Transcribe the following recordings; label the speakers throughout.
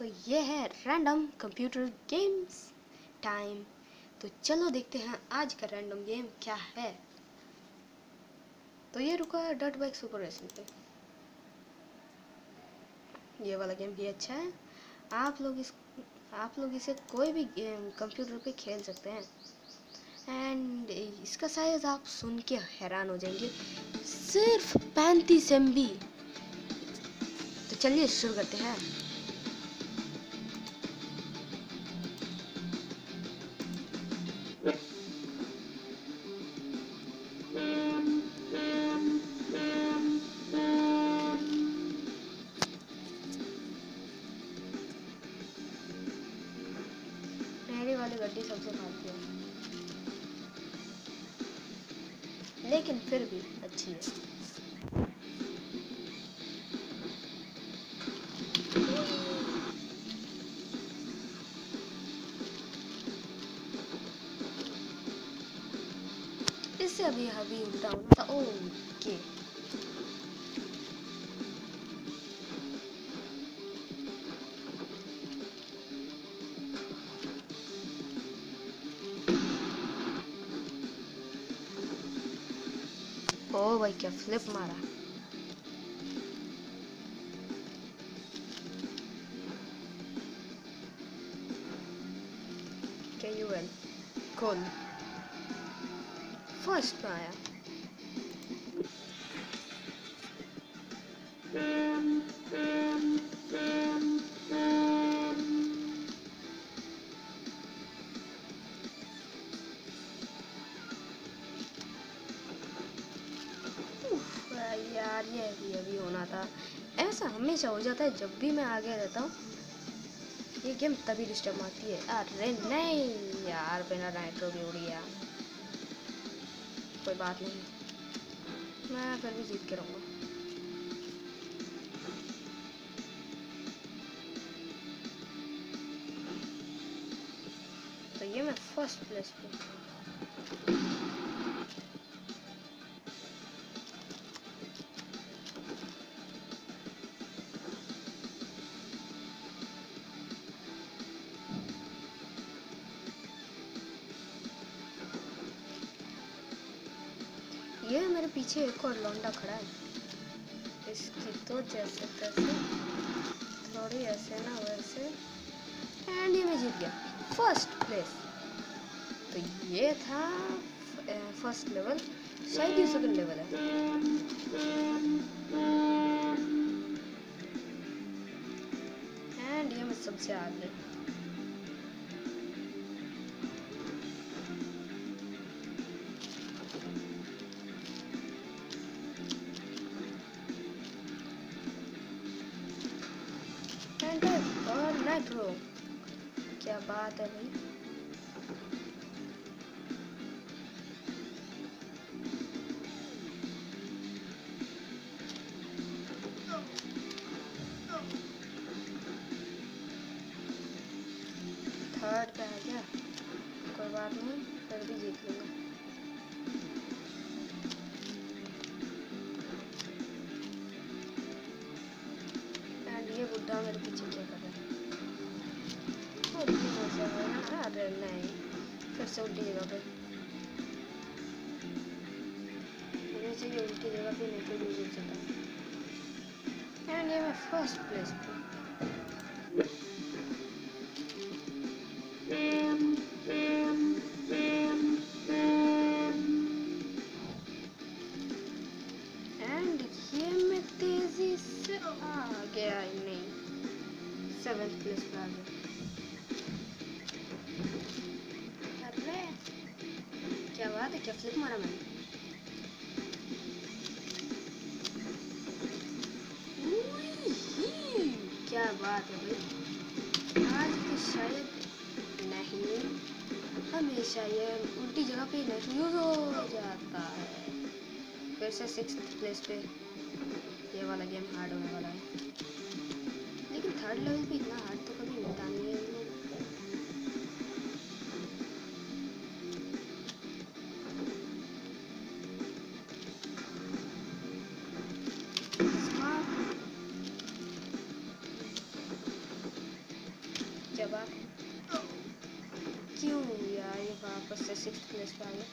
Speaker 1: तो ये है रैंडम कंप्यूटर गेम्स टाइम तो चलो देखते हैं आज का रैंडम गेम क्या है। तो ये रुका डट बाइक सुपर रेसिंग पे। ये वाला गेम भी अच्छा है। आप लोग इस, आप लोग इसे कोई भी कंप्यूटर पे खेल सकते हैं। एंड इसका साइज़ आप सुन के हैरान हो जाएँगे। सिर्फ़ पैंतीस एम तो चलिए शुरू करते हैं। गड्डी सबसे फालतू लेकिन फिर भी अच्छी है। इससे अभी अभी उल्टा था। Okay ओ भाई क्या फ्लिप मारा के यू एल कॉल फर्स्ट में आया उफ, ये भी अभी होना था। ऐसा हमेशा हो जाता है जब भी मैं आगे रहता हूँ। ये गेम तभी डिस्टर्ब आती है। अरे नहीं यार, बिना नाइट्रो भी उड़ गया। कोई बात नहीं। मैं फिर भी जीत के रहूँगा। तो ये मैं फ़र्स्ट प्लेस पे ये मेरे पीछे एक और लौंडा खड़ा है। इसकी तो जैसे तैसे, थोड़ी ऐसे ना वैसे। एंड ये मैं जीत गया। फ़र्स्ट प्लेस तो ये था फ़र्स्ट लेवल शायद ये सेकंड लेवल है। एंड ये मैं सबसे आगे। बात है भाई। थर्ड पे आ गया। कोई बात नहीं फिर भी जीत लूँगा। हो रहा है? अरे नहीं फिर से उल्टी जगह पे मुझे चाहिए उल्टी जगह पे नहीं तो यूज़ हो सकता एंड ये मैं फ़र्स्ट प्लेस पे एंड ये मैं फ्लिप मारा मैंने उई, क्या बात है भाई? आज तो शायद नहीं हमेशा ये उल्टी जगह पे नहीं यूज़ हो जाता है फिर से सिक्स वाला गेम हार्ड होने वाला है लेकिन थर्ड लेवल पे इतना हार्ड तो कभी मिलता नहीं है वापस से सिक्स प्लेस पे आ गया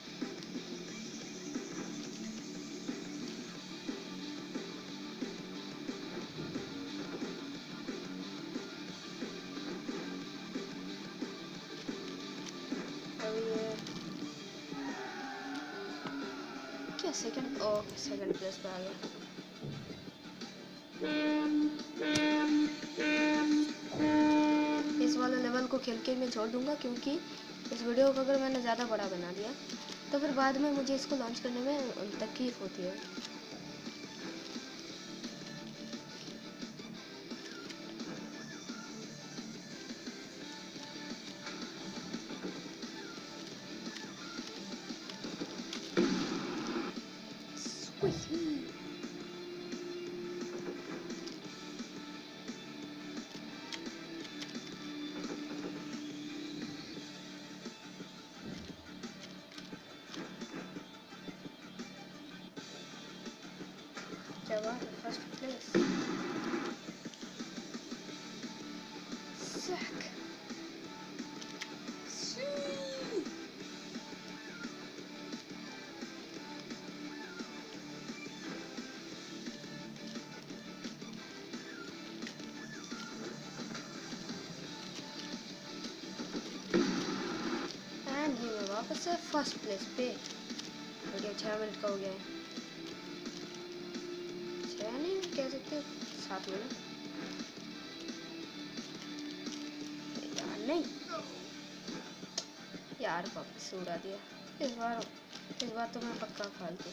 Speaker 1: अब ये क्या सेकंड ओ सेकंड प्लेस पे आ गया इस वाले लेवल को खेल के मैं छोड़ दूँगा क्योंकि इस वीडियो को अगर मैंने ज़्यादा बड़ा बना दिया तो फिर बाद में मुझे इसको लॉन्च करने में तकलीफ़ होती है। place. Sick. Sweet. एंड ये मैं वापस से फर्स्ट प्लेस पे वीडियो छः मिनट का हो गया है कह सकते सात मिनट यार, नहीं। यार वापस उड़ा दिया। इस बार इस बार तो मैं पक्का फालतू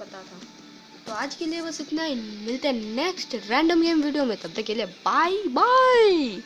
Speaker 1: पता था। तो आज के लिए बस इतना ही। मिलते हैं नेक्स्ट रैंडम गेम वीडियो में। तब तक के लिए बाय बाय